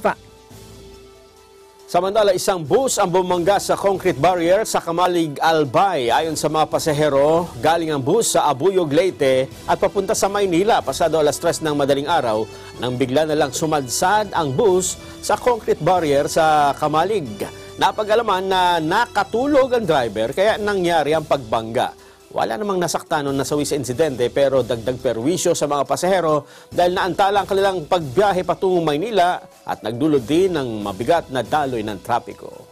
pa. Samantala, isang bus ang bumangga sa concrete barrier sa Kamalig, Albay. Ayon sa mga pasahero, galing ang bus sa Abuyog, Leyte at papunta sa Maynila pasado alas 3 ng madaling araw nang bigla na lang sumadsad ang bus sa concrete barrier sa Kamalig. Napag-alaman na nakatulog ang driver kaya nangyari ang pagbangga. Wala namang nasaktan o nasawi sa insidente pero dagdag perwisyo sa mga pasahero dahil naantala ang kanilang pagbiyahe patungong Maynila at nagdulot din ng mabigat na daloy ng trapiko.